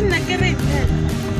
Nothing like a it.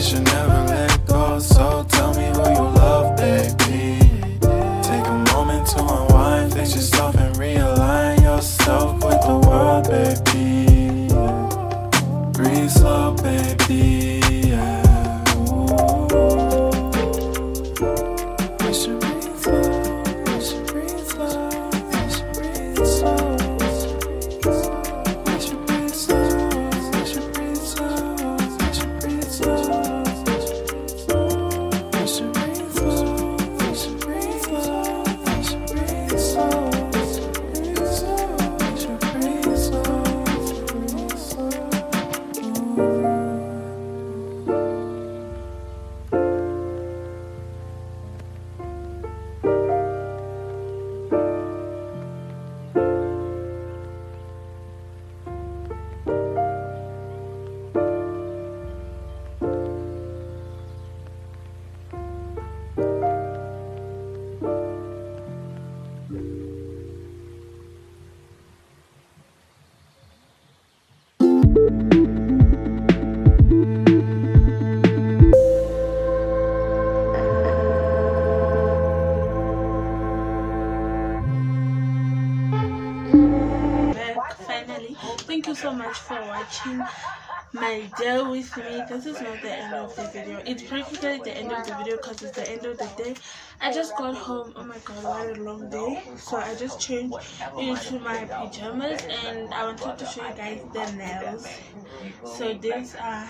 visionary watching my day with me this is not the end of the video. It's practically the end of the video because it's the end of the day. I just got home oh my god what a long day. So i just changed into my pajamas and i wanted to show you guys the nails. So these are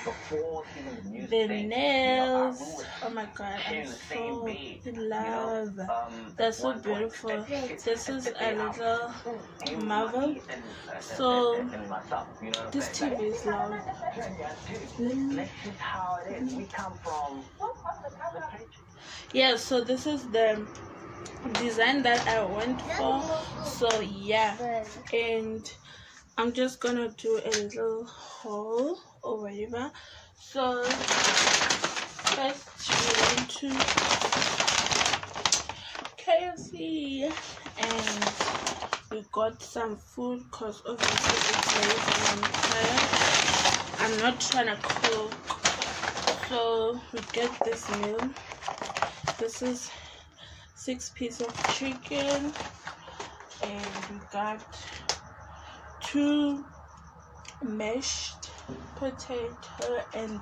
the nails. Oh my god i'm so in love. They're so beautiful. This is a little marvel so this tv is loud yeah so this is the design that i went for. So yeah. And i'm just gonna do a little haul or whatever so first we went to kfc and we got some food because obviously it's and tired i'm not trying to cook. So we get this meal. This is six pieces of chicken. And we got two mashed potato and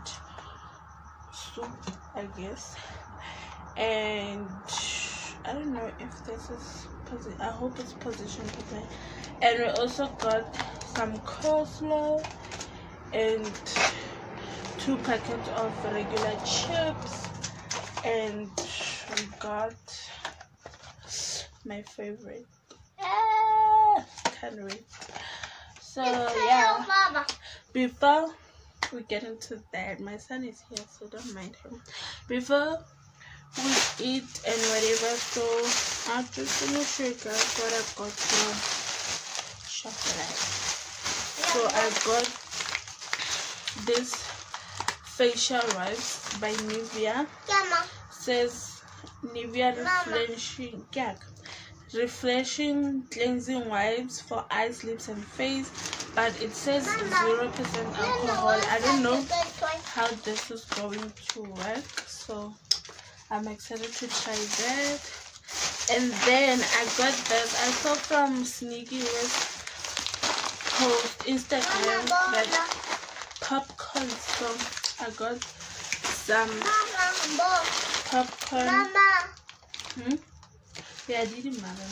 soup i guess. And i don't know if this is i hope it's positioned okay. And we also got some coleslaw and two packets of regular chips. And we got my favorite. Ah, can't wait. So yeah. Before we get into that my son is here so don't mind him. Before we eat and whatever so i'm just show you guys what i got from chocolate. So i got this facial wipes by nivea. Says nivea refreshing refreshing cleansing wipes for eyes lips and face. But it says zero percent alcohol. I don't know how this is going to work so i'm excited to try that. And then i got this. I saw from sneaky with post instagram that popcorn so i got some popcorn Mama. hmm? yeah, I didn't matter.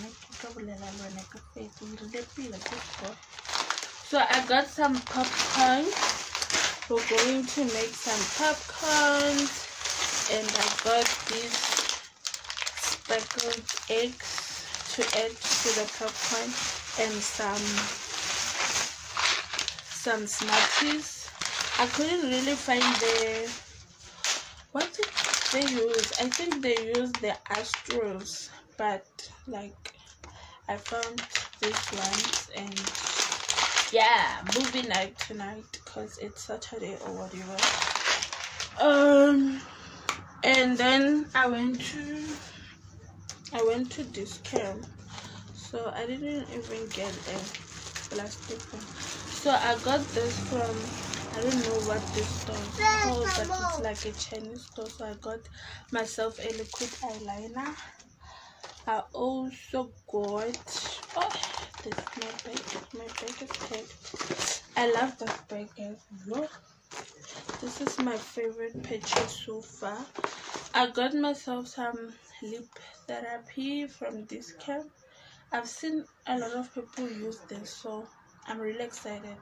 so i got some popcorn we're going to make some popcorns and I got these speckled eggs to add to the popcorn and some some Smarties. I couldn't really find the what did they use? I think they used the Astros, but like I found these ones and yeah, movie night tonight because it's Saturday or whatever. Um and then I went to I went to Dis-Chem so I didn't even get a plastic one so I got this from I don't know what this store is called but it's like a Chinese store so I got myself a liquid eyeliner. I also got oh this my bag my bag is packed. I love this bag as well. This is my favorite picture so far. I got myself some lip therapy from Dis-Chem. I've seen a lot of people use this so i'm really excited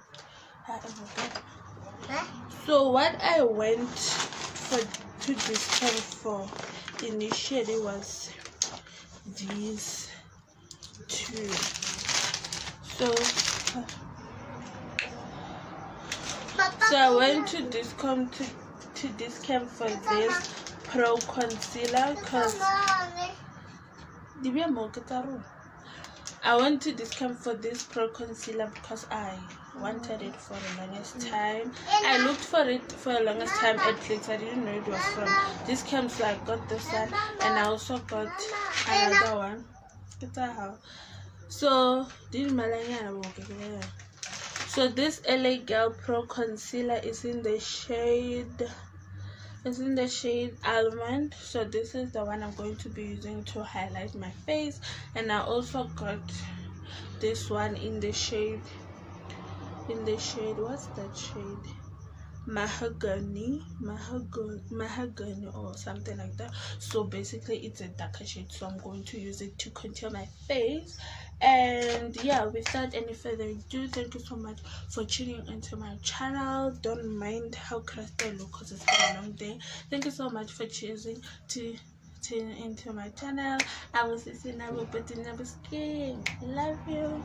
so what i went for to Dis-Chem for initially was these two. So so I went to Dis-Chem to, to Discount for this Pro Concealer because I went to Discount for this Pro Concealer because I wanted it for the longest time. I looked for it for the longest time at Clicks. I didn't know it was from Discount, so I got this one and I also got another one. So, didn't so this la girl pro concealer is in the shade it's in the shade almond so this is the one i'm going to be using to highlight my face and i also got this one in the shade in the shade what's that shade? Mahogany mahogany mahogany or something like that. So basically it's a darker shade so i'm going to use it to contour my face. And yeah without any further ado thank you so much for tuning into my channel. Don't mind how crusty i look because it's been a long day. Thank you so much for choosing to tune into my channel. I will see you never but never skin love you